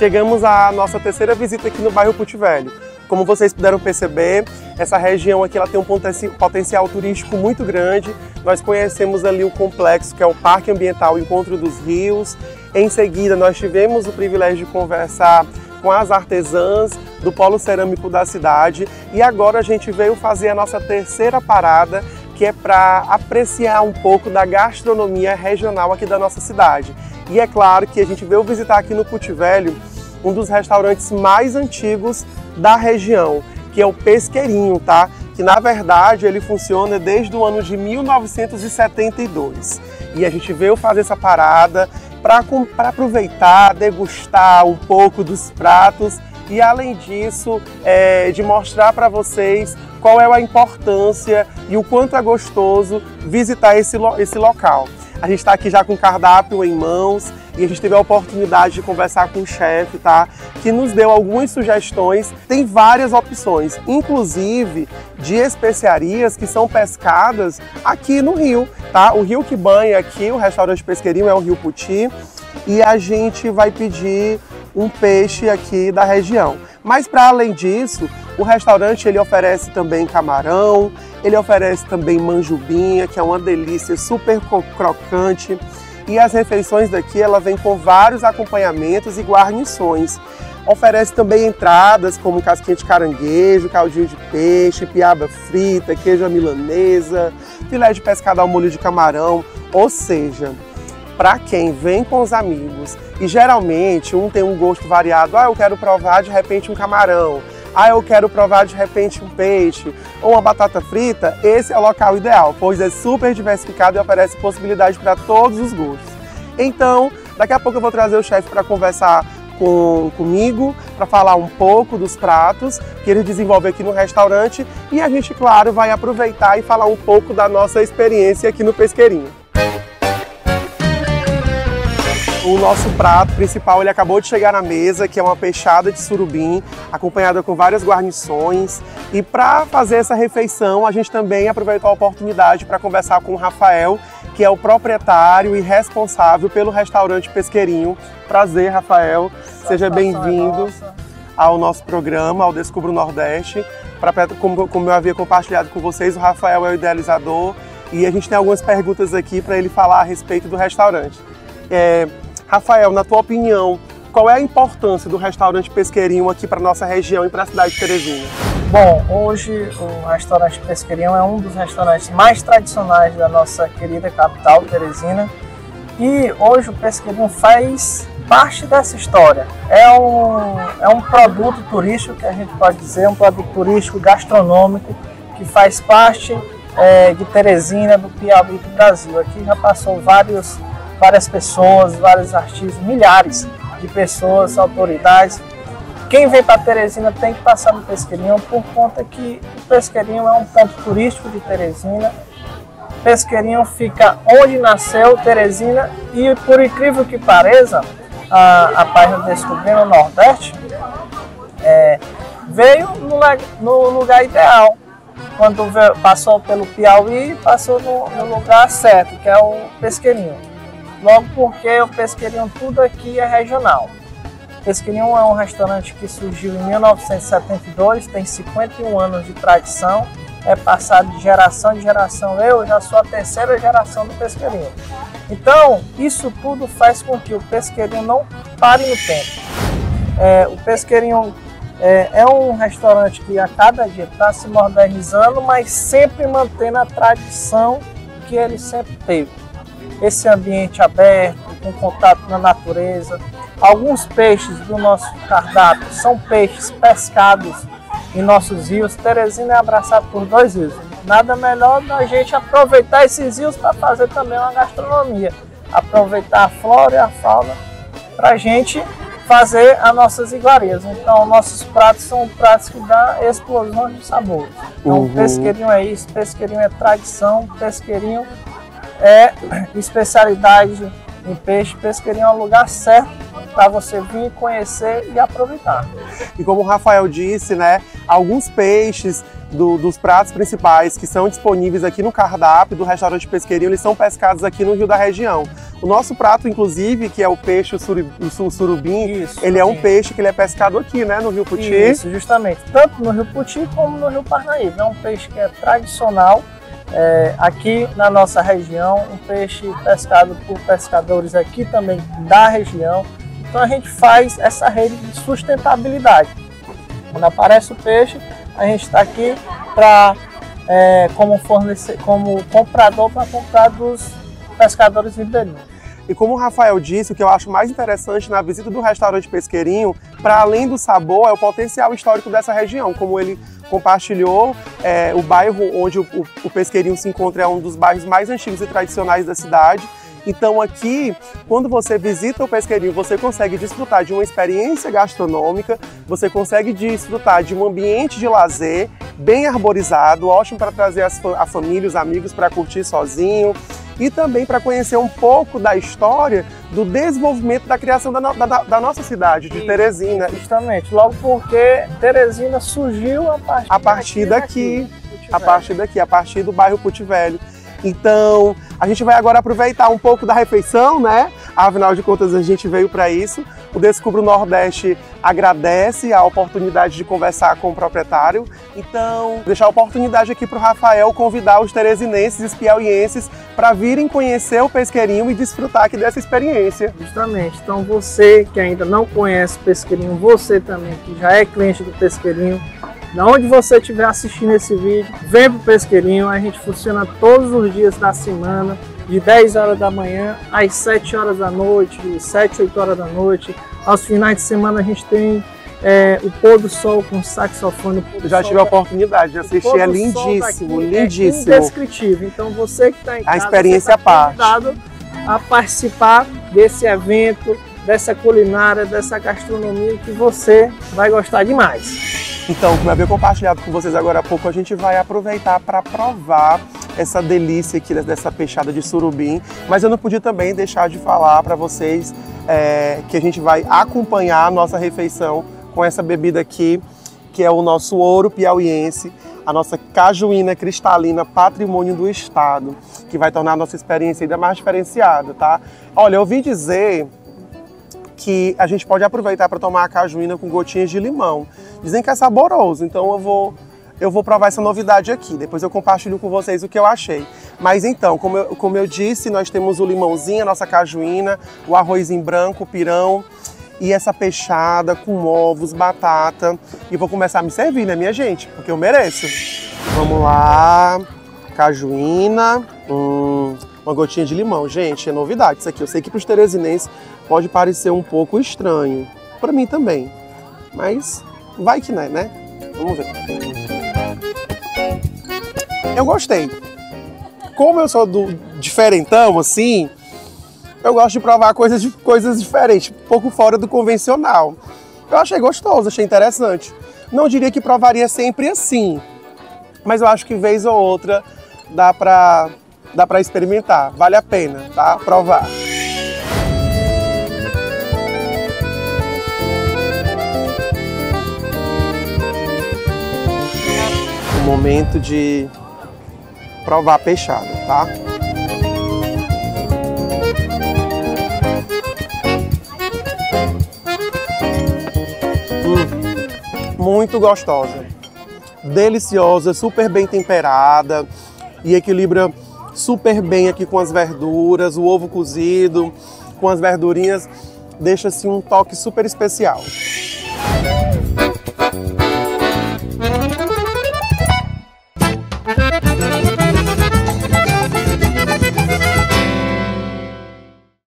chegamos à nossa terceira visita aqui no bairro Puti Velho. Como vocês puderam perceber, essa região aqui ela tem um potencial turístico muito grande. Nós conhecemos ali o complexo que é o Parque Ambiental Encontro dos Rios. Em seguida, nós tivemos o privilégio de conversar com as artesãs do polo cerâmico da cidade e agora a gente veio fazer a nossa terceira parada que é para apreciar um pouco da gastronomia regional aqui da nossa cidade. E é claro que a gente veio visitar aqui no Puti Velho um dos restaurantes mais antigos da região, que é o Pesqueirinho, tá? Que na verdade ele funciona desde o ano de 1972. E a gente veio fazer essa parada para aproveitar, degustar um pouco dos pratos e além disso, é, de mostrar para vocês qual é a importância e o quanto é gostoso visitar esse, esse local. A gente está aqui já com o cardápio em mãos e a gente teve a oportunidade de conversar com o chefe, tá? Que nos deu algumas sugestões. Tem várias opções, inclusive de especiarias que são pescadas aqui no rio, tá? O rio que banha aqui, o restaurante pesqueirinho é o Rio Puti, e a gente vai pedir um peixe aqui da região. Mas para além disso, o restaurante ele oferece também camarão, ele oferece também manjubinha, que é uma delícia, super crocante. E as refeições daqui ela vem com vários acompanhamentos e guarnições. Oferece também entradas como casquinha de caranguejo, caldinho de peixe, piaba frita, queijo milanesa, filé de pescado ao molho de camarão. Ou seja, para quem vem com os amigos e geralmente um tem um gosto variado, ah, eu quero provar de repente um camarão, ah, eu quero provar de repente um peixe ou uma batata frita, esse é o local ideal, pois é super diversificado e oferece possibilidade para todos os gostos. Então, daqui a pouco eu vou trazer o chefe para conversar com, comigo, para falar um pouco dos pratos que ele desenvolve aqui no restaurante e a gente, claro, vai aproveitar e falar um pouco da nossa experiência aqui no Pesqueirinho. O nosso prato principal ele acabou de chegar na mesa, que é uma peixada de surubim, acompanhada com várias guarnições. E para fazer essa refeição, a gente também aproveitou a oportunidade para conversar com o Rafael, que é o proprietário e responsável pelo restaurante Pesqueirinho. Prazer, Rafael. Seja bem-vindo ao nosso programa, ao Descubro Nordeste. Pra, como, como eu havia compartilhado com vocês, o Rafael é o idealizador e a gente tem algumas perguntas aqui para ele falar a respeito do restaurante. É, Rafael, na tua opinião, qual é a importância do restaurante Pesqueirinho aqui para nossa região e para a cidade de Teresina? Bom, hoje o restaurante Pesqueirinho é um dos restaurantes mais tradicionais da nossa querida capital, Teresina. E hoje o Pesqueirinho faz parte dessa história. É um, é um produto turístico, que a gente pode dizer, um produto turístico gastronômico que faz parte é, de Teresina, do Piauí do Brasil. Aqui já passou vários várias pessoas, vários artistas, milhares de pessoas, autoridades. Quem vem para Teresina tem que passar no Pesqueirinho por conta que o Pesqueirinho é um ponto turístico de Teresina. Pesqueirinho fica onde nasceu Teresina e por incrível que pareça, a, a página Descobrindo o Nordeste é, veio no, no, lugar ideal. Quando passou pelo Piauí, passou no, no lugar certo, que é o Pesqueirinho. Logo porque o Pesqueirinho tudo aqui é regional. Pesqueirinho é um restaurante que surgiu em 1972, tem 51 anos de tradição, é passado de geração em geração. Eu já sou a terceira geração do Pesqueirinho. Então, isso tudo faz com que o Pesqueirinho não pare no tempo. É, o Pesqueirinho é, é, um restaurante que a cada dia está se modernizando, mas sempre mantendo a tradição que ele sempre teve esse ambiente aberto, com contato na natureza. Alguns peixes do nosso cardápio são peixes pescados em nossos rios. Teresina é abraçado por dois rios. Nada melhor da gente aproveitar esses rios para fazer também uma gastronomia. Aproveitar a flora e a fauna para a gente fazer as nossas iguarias. Então, nossos pratos são pratos que dão explosão de sabores. Então, uhum. pesqueirinho é isso, pesqueirinho é tradição, pesqueirinho é especialidade em peixe. Pesqueirinho é o lugar certo para você vir conhecer e aproveitar. E como o Rafael disse, né, alguns peixes do, dos pratos principais que são disponíveis aqui no cardápio do restaurante Pesqueirinho, eles são pescados aqui no Rio da região. O nosso prato, inclusive, que é o peixe o surubim, Isso, ele é um sim. peixe que ele é pescado aqui, né, no Rio Puti. Isso, justamente. Tanto no Rio Puti como no Rio Parnaíba. É um peixe que é tradicional é, aqui na nossa região, um peixe pescado por pescadores aqui também da região. Então a gente faz essa rede de sustentabilidade. Quando aparece o peixe, a gente está aqui para é, como fornecer, como comprador para comprar dos pescadores ribeirinhos. E como o Rafael disse, o que eu acho mais interessante na visita do restaurante Pesqueirinho, para além do sabor, é o potencial histórico dessa região. Como ele compartilhou, é, o bairro onde o, o, Pesqueirinho se encontra é um dos bairros mais antigos e tradicionais da cidade. Então aqui, quando você visita o pesqueirinho, você consegue desfrutar de uma experiência gastronômica, você consegue desfrutar de um ambiente de lazer bem arborizado, ótimo para trazer as, a família, os amigos para curtir sozinho e também para conhecer um pouco da história do desenvolvimento da criação da, no, da, da nossa cidade, de Isso, Teresina. Justamente, logo porque Teresina surgiu a partir, a partir daqui, daqui a partir daqui, a partir do bairro Puti Velho. Então, a gente vai agora aproveitar um pouco da refeição, né? Afinal de contas, a gente veio para isso. O Descubro Nordeste agradece a oportunidade de conversar com o proprietário. Então, deixar a oportunidade aqui para o Rafael convidar os teresinenses e piauienses para virem conhecer o Pesqueirinho e desfrutar aqui dessa experiência. Justamente. Então, você que ainda não conhece o Pesqueirinho, você também que já é cliente do Pesqueirinho, da onde você estiver assistindo esse vídeo, vem pro Pesqueirinho, a gente funciona todos os dias da semana, de 10 horas da manhã às 7 horas da noite, de 7, 8 horas da noite. Aos finais de semana a gente tem é, o pôr do sol com saxofone. Já tive a oportunidade de assistir, é lindíssimo, lindíssimo. É indescritível. Então você que está em a casa, experiência você tá parte. a participar desse evento, dessa culinária, dessa gastronomia que você vai gostar demais. Então, como eu havia compartilhado com vocês agora há pouco, a gente vai aproveitar para provar essa delícia aqui dessa peixada de surubim. Mas eu não podia também deixar de falar para vocês é, que a gente vai acompanhar a nossa refeição com essa bebida aqui, que é o nosso ouro piauiense, a nossa cajuína cristalina, patrimônio do estado, que vai tornar a nossa experiência ainda mais diferenciada, tá? Olha, eu ouvi dizer que a gente pode aproveitar para tomar a cajuína com gotinhas de limão. Dizem que é saboroso, então eu vou eu vou provar essa novidade aqui. Depois eu compartilho com vocês o que eu achei. Mas então, como eu, como eu disse, nós temos o limãozinho, a nossa cajuína, o arrozinho branco, o pirão e essa peixada com ovos, batata. E vou começar a me servir, né, minha gente? Porque eu mereço. Vamos lá. Cajuína. Hum, uma gotinha de limão. Gente, é novidade isso aqui. Eu sei que para os teresinenses pode parecer um pouco estranho. Para mim também. Mas vai que não é, né? Vamos ver. Eu gostei. Como eu sou do diferentão, assim, eu gosto de provar coisas, coisas diferentes, um pouco fora do convencional. Eu achei gostoso, achei interessante. Não diria que provaria sempre assim, mas eu acho que vez ou outra dá pra, dá pra experimentar. Vale a pena, tá? Provar. Momento de provar peixada, tá? Hum, muito gostosa, deliciosa, super bem temperada e equilibra super bem aqui com as verduras, o ovo cozido com as verdurinhas deixa assim um toque super especial.